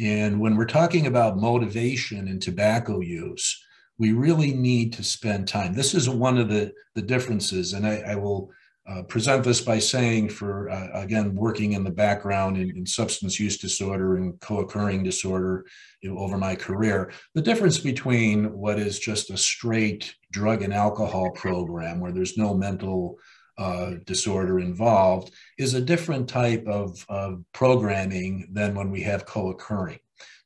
And when we're talking about motivation and tobacco use, we really need to spend time. This is one of the, the differences, and I, I will uh, present this by saying for, uh, again, working in the background in, in, substance use disorder and co-occurring disorder you know, over my career, the difference between what is just a straight drug and alcohol program where there's no mental uh, disorder involved is a different type of, of programming than when we have co-occurring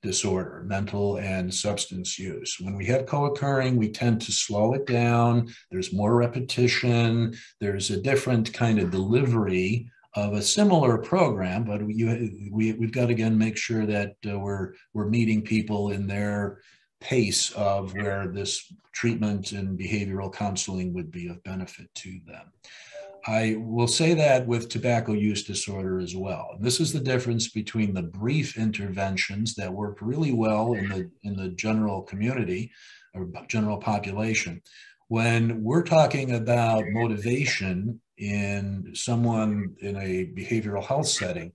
disorder, mental and substance use. When we have co-occurring, we tend to slow it down. There's more repetition. There's a different kind of delivery of a similar program, but we, we, we've got to again make sure that uh, we're, we're meeting people in their pace of where this treatment and behavioral counseling would be of benefit to them. I will say that with tobacco use disorder as well. This is the difference between the brief interventions that work really well in the in the general community or general population. When we're talking about motivation in someone in a behavioral health setting,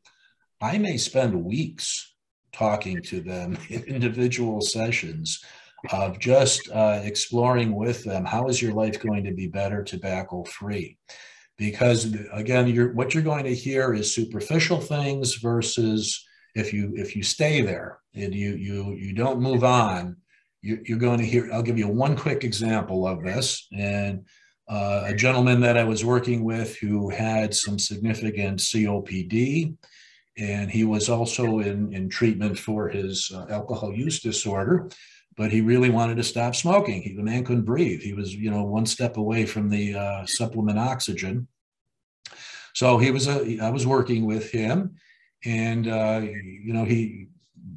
I may spend weeks talking to them in individual sessions of just uh, exploring with them how is your life going to be better tobacco free? Because again you're what you're going to hear is superficial things versus if you if you stay there and you you you don't move on you, you're going to hear i'll give you one quick example of this. And uh, a gentleman that i was working with who had some significant copd and he was also in, in treatment for his uh, alcohol use disorder but he really wanted to stop smoking. He, the man couldn't breathe. He was, you know, one step away from the uh, supplement oxygen. So he was a, I was working with him, and uh, you know, he,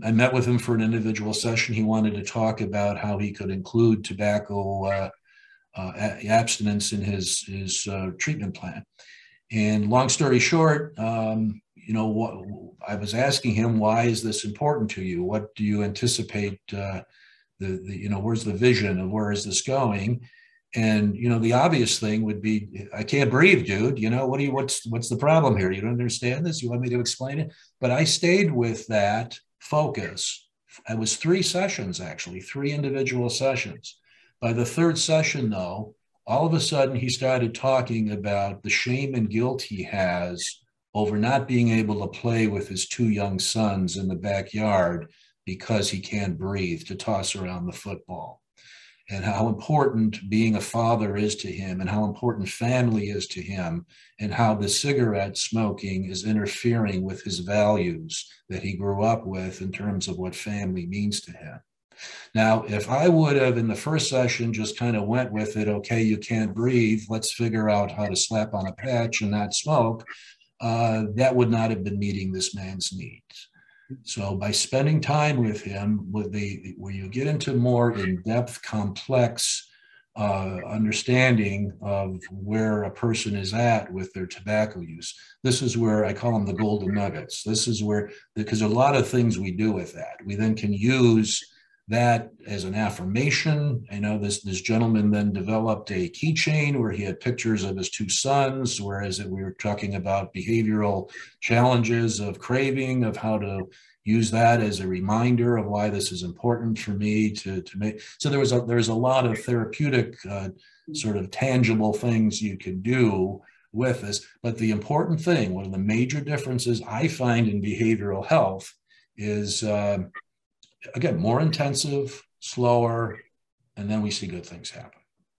I met with him for an individual session. He wanted to talk about how he could include tobacco uh, uh abstinence in his his uh, treatment plan. And long story short, um, you know, what I was asking him, why is this important to you? What do you anticipate? Uh, the, the you know where's the vision of where is this going? And you know the obvious thing would be i can't breathe dude. You know what do you what's what's the problem here? You don't understand this? You want me to explain it? But i stayed with that focus. It was three sessions actually three individual sessions. By the third session though all of a sudden he started talking about the shame and guilt he has over not being able to play with his two young sons in the backyard because he can't breathe to toss around the football. And how important being a father is to him and how important family is to him and how the cigarette smoking is interfering with his values that he grew up with in terms of what family means to him. Now if i would have in the first session just kind of went with it okay you can't breathe let's figure out how to slap on a patch and not smoke uh, that would not have been meeting this man's needs so by spending time with him, with the where you get into more in-depth, complex uh, understanding of where a person is at with their tobacco use. This is where I call them the golden nuggets. This is where because a lot of things we do with that. We then can use that as an affirmation. I know this this gentleman then developed a keychain where he had pictures of his two sons, whereas we were talking about behavioral challenges of craving, of how to use that as a reminder of why this is important for me to to make. So there was a there's a lot of therapeutic uh, sort of tangible things you can do with this. But the important thing, one of the major differences I find in behavioral health is. Uh, again, more intensive, slower, and then we see good things happen.